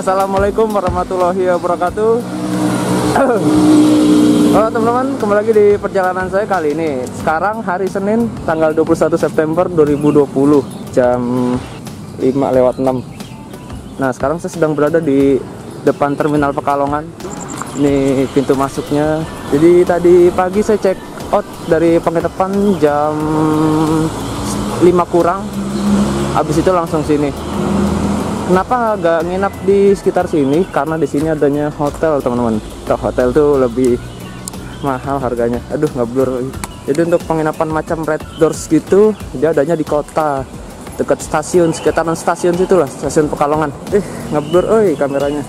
Assalamualaikum warahmatullahi wabarakatuh. Halo teman-teman, kembali lagi di perjalanan saya kali ini. Sekarang hari Senin, tanggal 21 September 2020, jam 5 lewat 6. Nah, sekarang saya sedang berada di depan Terminal Pekalongan. Ini pintu masuknya. Jadi tadi pagi saya cek out dari penginapan jam 5 kurang. Habis itu langsung sini. Kenapa nggak nginap di sekitar sini? Karena di sini adanya hotel, teman-teman. Hotel tuh lebih mahal harganya. Aduh, nggak blur. Jadi untuk penginapan macam Red Doors gitu, dia adanya di kota, dekat stasiun, sekitaran stasiun situ lah, stasiun Pekalongan. Eh, nggak blur, oi kameranya.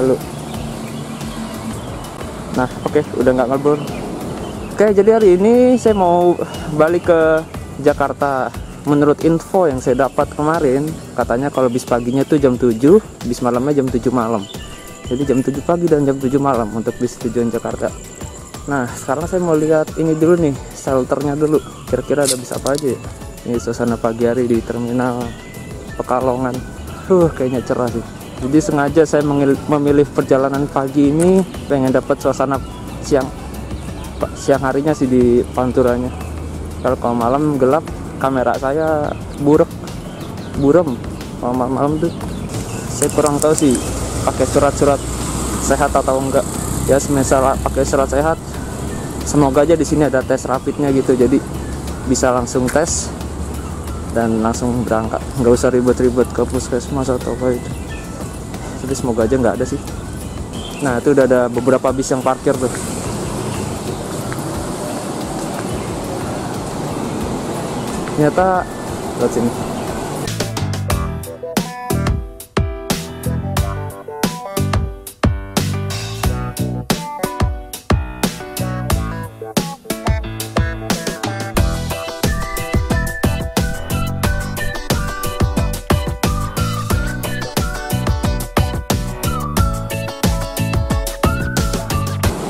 Lalu. Nah, oke, udah nggak ngeblur. Oke, jadi hari ini saya mau balik ke Jakarta menurut info yang saya dapat kemarin katanya kalau bis paginya tuh jam 7 bis malamnya jam 7 malam. Jadi jam 7 pagi dan jam 7 malam untuk bis tujuan Jakarta. Nah sekarang saya mau lihat ini dulu nih shelternya dulu. Kira-kira ada bis apa aja ya? Ini suasana pagi hari di terminal Pekalongan. Uh kayaknya cerah sih. Jadi sengaja saya memilih perjalanan pagi ini pengen dapat suasana siang siang harinya sih di panturanya kalau malam gelap kamera saya buruk burem. Malam-malam tuh saya kurang tahu sih pakai surat-surat sehat atau enggak. Ya semisal pakai surat sehat. Semoga aja di sini ada tes rapidnya gitu. Jadi bisa langsung tes dan langsung berangkat. Nggak usah ribet-ribet ke puskesmas atau apa itu. Jadi semoga aja nggak ada sih. Nah itu udah ada beberapa bis yang parkir tuh ternyata lihat sini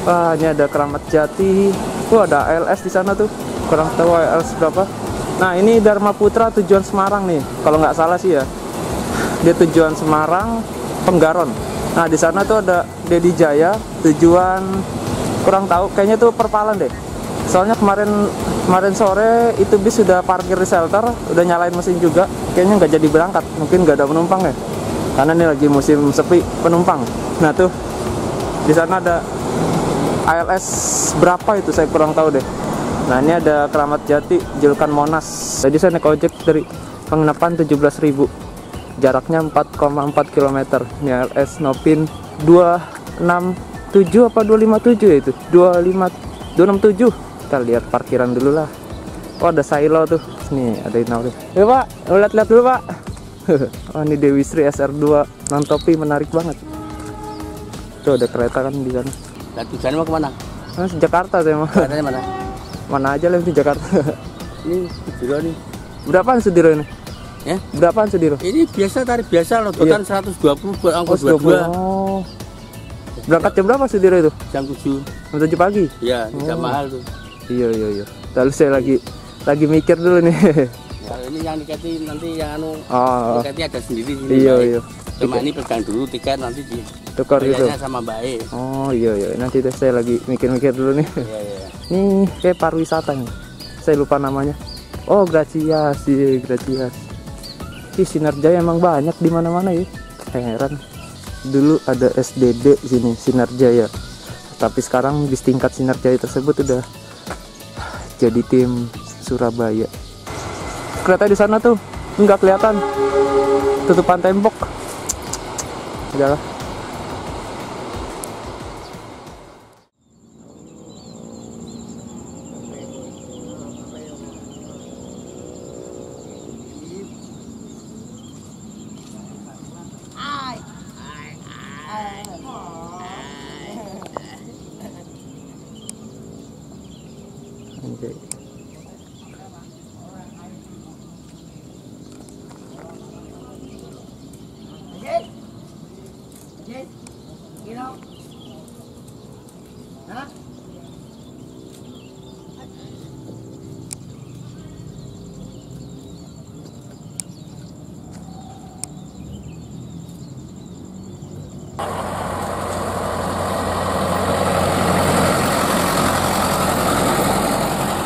Wah, ini ada Keramat Jati. Tuh ada ALS di sana tuh. Kurang tahu ALS berapa. Nah ini Dharma Putra tujuan Semarang nih, kalau nggak salah sih ya. Dia tujuan Semarang, Penggaron. Nah di sana tuh ada Dedi Jaya tujuan kurang tahu, kayaknya tuh Perpalan deh. Soalnya kemarin kemarin sore itu bis sudah parkir di shelter, udah nyalain mesin juga. Kayaknya nggak jadi berangkat, mungkin nggak ada penumpang ya. Karena ini lagi musim sepi penumpang. Nah tuh di sana ada ALS berapa itu saya kurang tahu deh Nah ini ada Keramat Jati, julukan Monas. Jadi saya naik ojek dari penginapan 17.000 Jaraknya 4,4 km. Ini LS Nopin 267 apa 257 ya itu? 25 267. Kita lihat parkiran dulu lah. Oh ada silo tuh. Nih ada inauri. Ya Pak, lihat-lihat dulu Pak. oh ini Dewi Sri SR2 non topi menarik banget. Tuh ada kereta kan di sana. Dan tujuannya mau ke mana? Nah, Jakarta saya mau. Keretanya mana? Mana aja lah di Jakarta. Ini Sudiro nih. Berapaan Sudiro ini? Ya? Berapaan Sudiro? Ini biasa tarif biasa loh total iya. 120 buat ongkos oh, 22 oh. berangkat jam berapa Sudiro itu? Jam 7 jam 7 pagi? Iya tidak oh. mahal tuh. Iya iya iya. Lalu saya lagi lagi mikir dulu nih. Ya, ini yang dikati nanti yang anu oh. dikati ada sendiri iya iya. Cuma ini pegang dulu tiket nanti di tukar gitu. sama baik oh iya iya. Nanti saya lagi mikir-mikir dulu nih. Iya iya ini kayak pariwisata nih. Saya lupa namanya. Oh Gracias sih Gracias. Ih, Sinarjaya emang banyak di mana-mana ya. Heran. Dulu ada SDD sini Sinarjaya tapi sekarang di tingkat Sinarjaya tersebut udah jadi tim Surabaya. Kereta di sana tuh nggak kelihatan. Tutupan tembok. Udahlah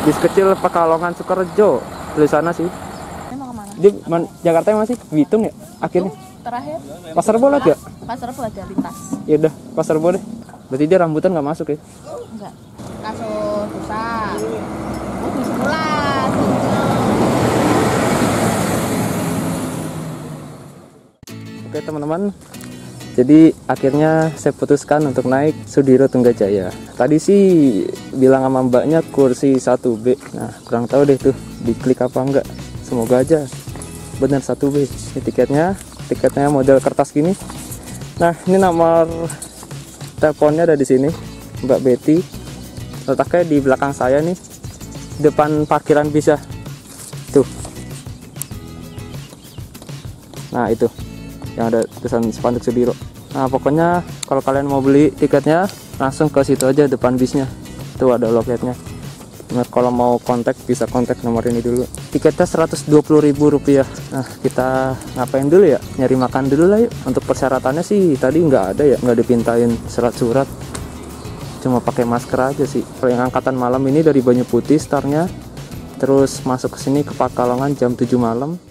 bis kecil Pekalongan Sukorejo tulisannya sih Ini mau ke mana? di man- Jakarta masih Bitung ya akhirnya Terakhir pasar bola gak pasar apa ada lintas? ya udah pasar bola deh berarti dia rambutan nggak masuk ya Enggak. Kasus susah. Oh, pulas. Oke teman-teman, jadi akhirnya saya putuskan untuk naik Sudiro Tunggajaya. Tadi sih bilang sama mbaknya kursi 1B. Nah kurang tahu deh tuh diklik apa enggak. Semoga aja benar 1B. Ini tiketnya, tiketnya model kertas gini. Nah ini nomor teleponnya ada di sini, Mbak Betty. Letaknya di belakang saya nih, depan parkiran bisa. Tuh. Nah itu yang ada tulisan spanduk Sudiro. Nah pokoknya kalau kalian mau beli tiketnya langsung ke situ aja depan bisnya. Tuh ada loketnya. Nah, kalau mau kontak bisa kontak nomor ini dulu. Tiketnya Rp120.000. Nah kita ngapain dulu ya? Nyari makan dulu lah yuk. Untuk persyaratannya sih tadi nggak ada ya, nggak dipintain surat-surat. Cuma pakai masker aja sih. Kalau yang angkatan malam ini dari Banyu Putih startnya. Terus masuk ke sini ke Pakalongan jam 7 malam.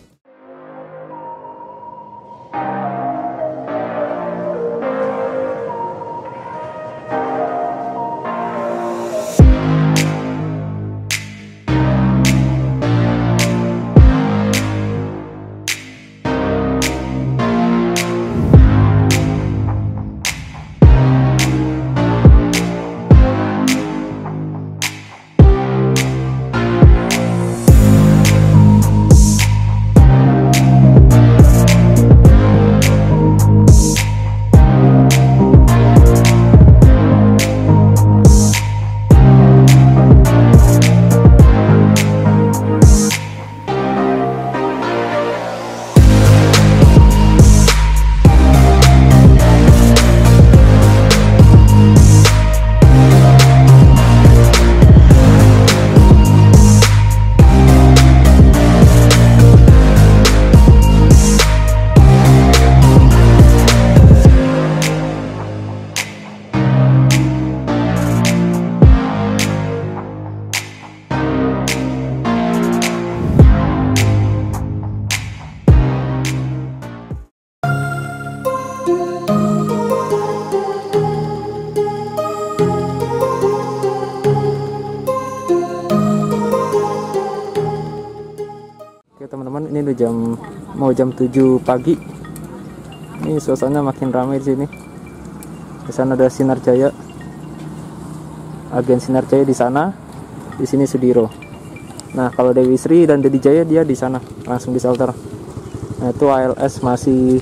Udah jam mau jam 7 pagi. Ini suasana makin ramai di sini. Di sana ada Sinar Jaya. Agen Sinar Jaya di sana. Di sini Sudiro. Nah, kalau Dewi Sri dan Dedi Jaya dia di sana, langsung di shelter. Nah, itu ALS masih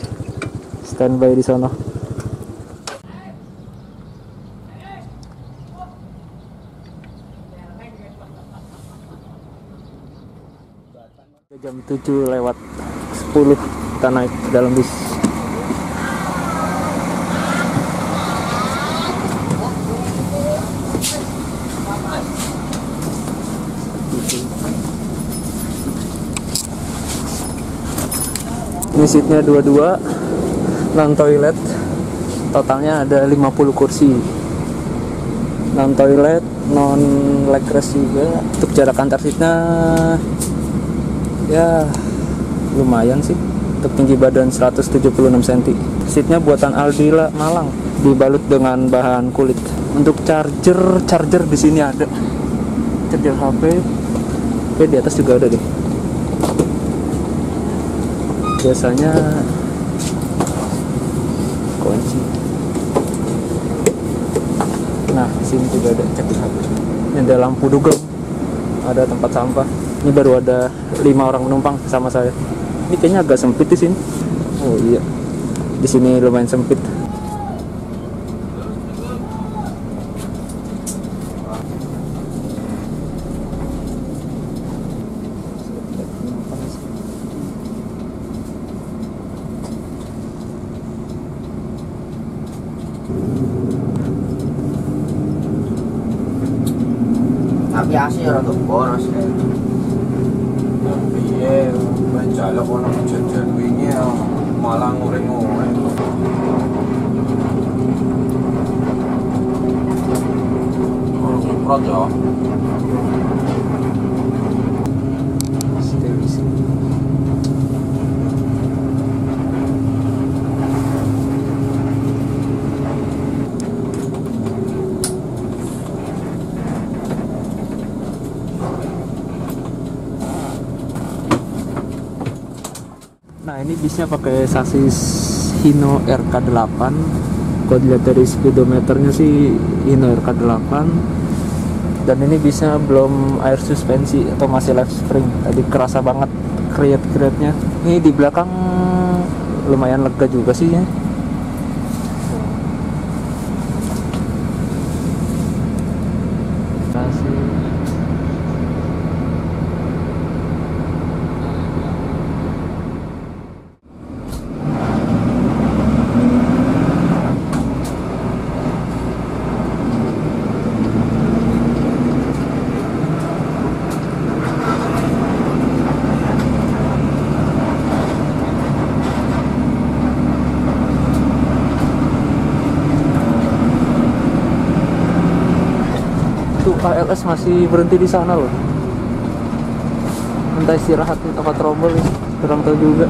standby di sana. Jam 7 lewat 10 kita naik ke dalam bis. Ini seatnya dua-dua, non toilet. Totalnya ada 50 kursi. Non toilet, non leg rest juga. Untuk jarak antar seatnya ya lumayan sih. Untuk tinggi badan 176 cm seatnya buatan Aldila Malang. Dibalut dengan bahan kulit. Untuk charger charger di sini ada. Charger HP Oke di atas juga ada deh. Biasanya kunci. Nah di sini juga ada charger HP ini ada lampu dugem. Ada tempat sampah ini baru ada lima orang penumpang sama saya. Ini kayaknya agak sempit di sini. Oh iya. Di sini lumayan sempit Aviasi ora tuh boros. Iya, menjaluk ono jajan wingi ya, malah ngureng-ngureng. Oh, semprot ya. Nah ini bisnya pakai sasis Hino RK8 Kalau dilihat dari speedometernya sih Hino RK8 Dan ini bisnya belum air suspensi atau masih live spring. Tadi kerasa banget kriet-krietnya Ini di belakang lumayan lega juga sih ya Kasih. KLS masih berhenti di sana loh. Entah istirahat nih tempat trombol nih, kurang tahu juga.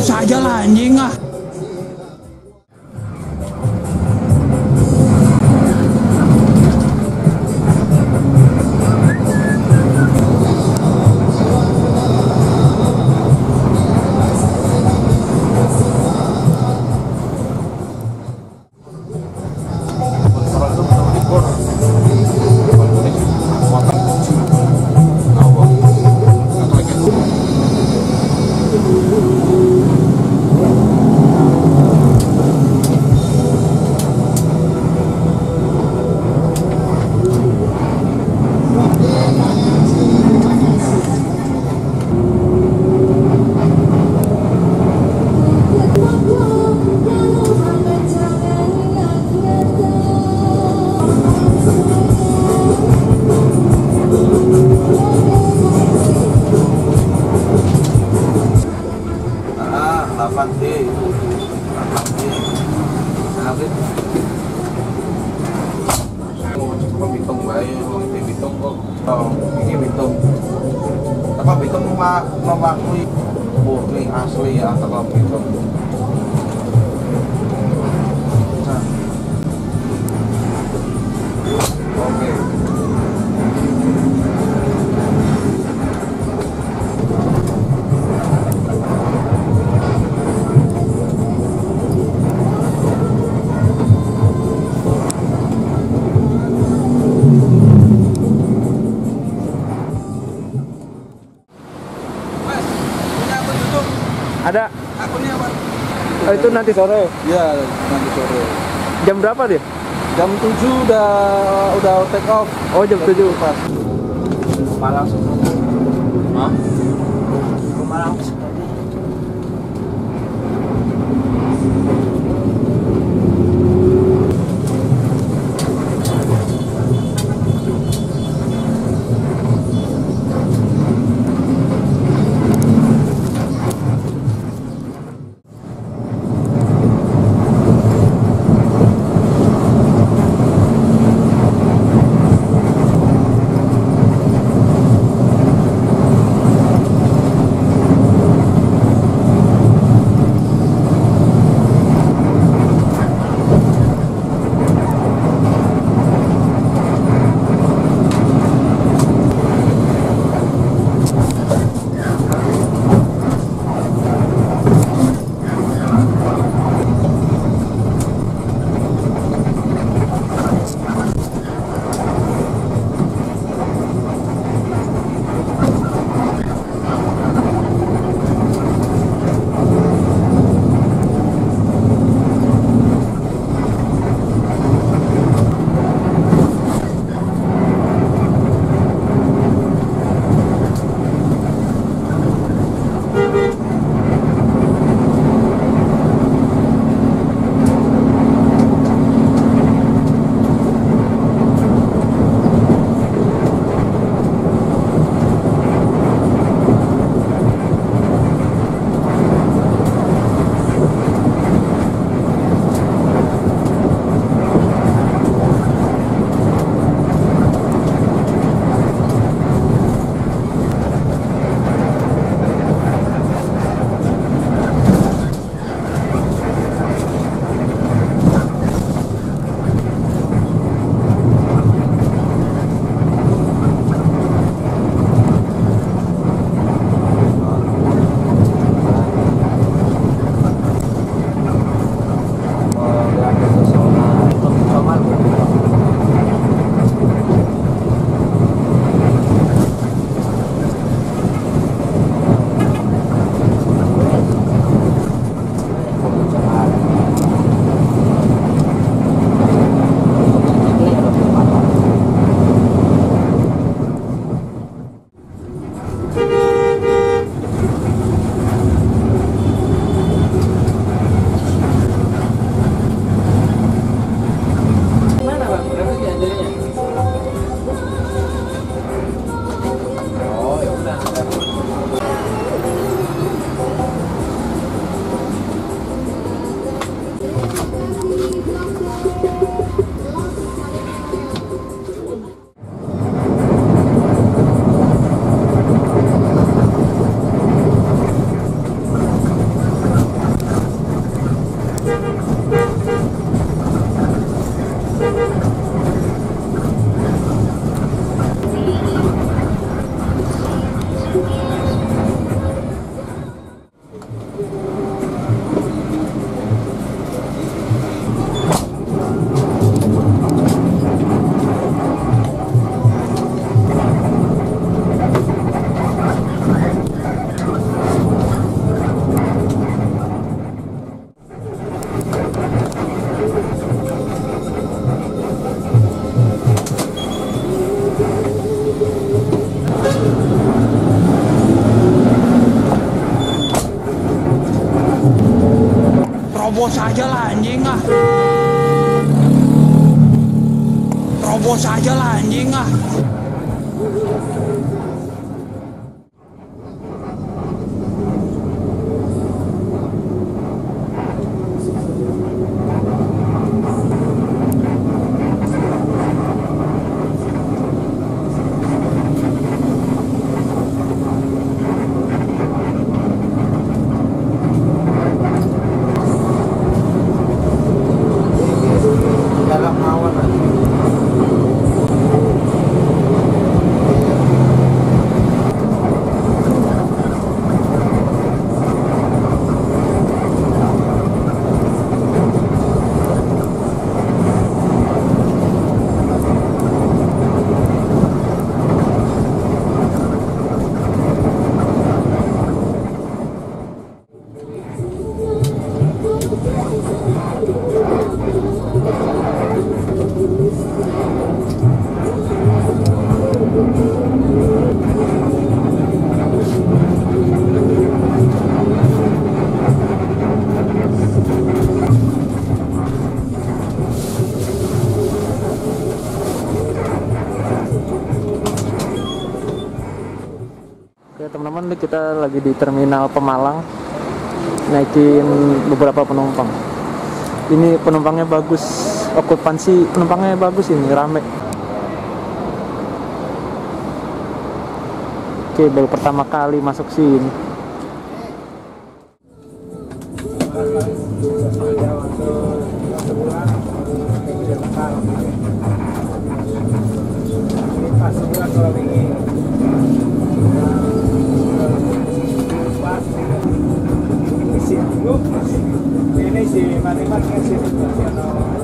Terobos aja lah anjing ah. Ah, Oh, itu nanti sore. Iya, nanti sore. Jam berapa dia? Jam 7 udah udah take off. Oh, jam 7. Pas. Malang sebelum. Hah? Malang Terobos aja lah anjing ah. Terobos aja lah anjing ah. Kita lagi di terminal Pemalang naikin beberapa penumpang. Ini penumpangnya bagus, okupansi penumpangnya bagus ini rame. Oke, baru pertama kali masuk sini. Ini si Kan si Pas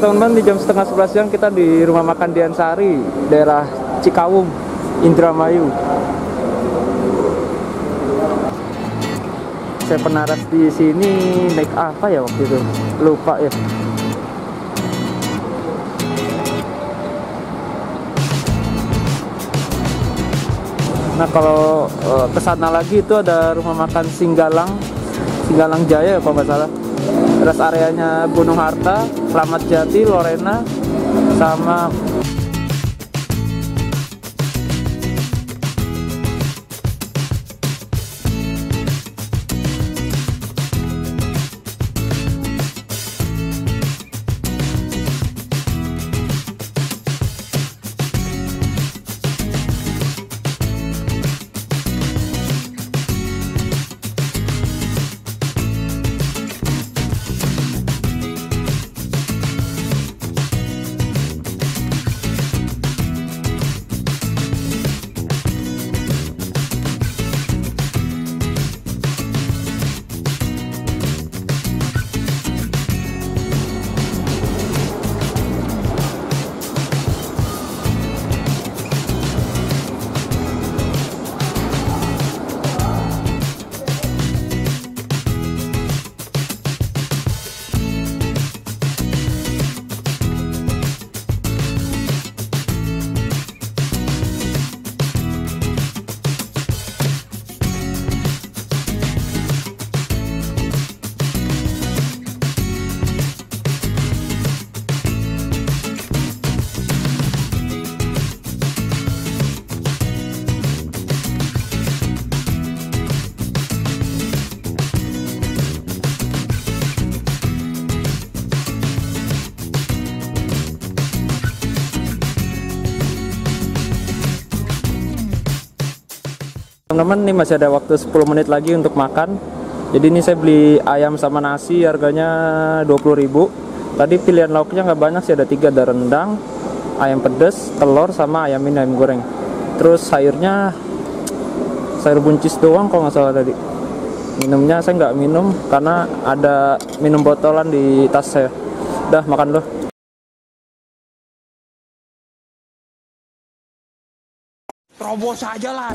teman-teman di jam setengah sebelas siang kita di rumah makan Diansari daerah Cikawung Indramayu. Saya penaras di sini naik apa ya waktu itu? Lupa ya. Nah kalau eh, ke sana lagi itu ada rumah makan Singgalang, Singgalang Jaya ya kalau nggak salah. Rest areanya Gunung Harta, Slamet Jati, Lorena, sama Teman-teman nih masih ada waktu 10 menit lagi untuk makan. Jadi ini saya beli ayam sama nasi harganya 20.000. Tadi pilihan lauknya nggak banyak sih ada tiga ada rendang, ayam pedas, telur sama ayam ini ayam goreng. Terus sayurnya sayur buncis doang kalau nggak salah tadi. Minumnya saya nggak minum karena ada minum botolan di tas saya. Udah makan dulu. Terobos aja lah.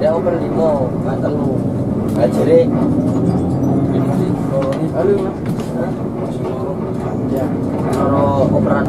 Dia oper limo, nggak telu. Nggak jadi. Halo, Kalau operan.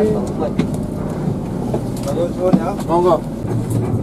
Mas, bagus buat. Monggo. Makasih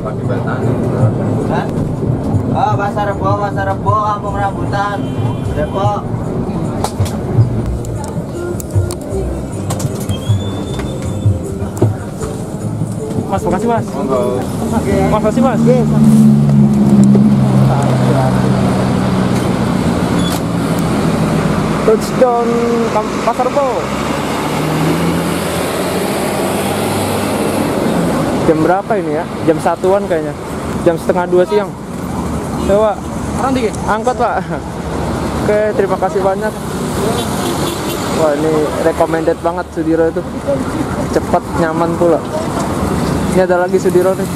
pakai batani. Kan? Oh, Pasar Rebo, Pasar Rebo, Kampung Rambutan. Depok. Mas, makasih mas. Monggo. Mas, makasih mas. Touchdown Pasar Rebo. Jam berapa ini ya? Jam satuan kayaknya. Jam setengah dua siang. Coba. Dikit. Angkot pak. Oke, terima kasih banyak. Wah ini recommended banget Sudiro itu. Cepat, nyaman pula. Ini ada lagi Sudiro nih.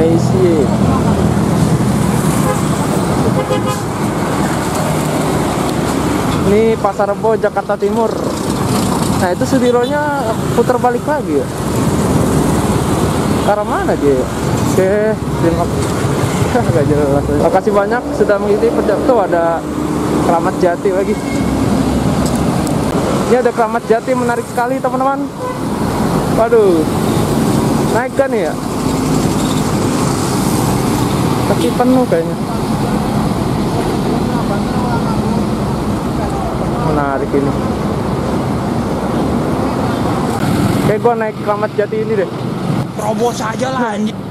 Macy. Ini Pasar Rebo Jakarta Timur. Nah itu Sudironya putar balik lagi ya. Ke arah mana dia? Oke, terima jelas. Terima kasih banyak sudah mengikuti perjalanan. Tuh ada Keramat Jati lagi. Ini ada Keramat Jati menarik sekali teman-teman. Waduh, naik kan ya? masih penuh kayaknya menarik ini kayak gua naik Kramat Jati ini deh Terobos aja lah anjing.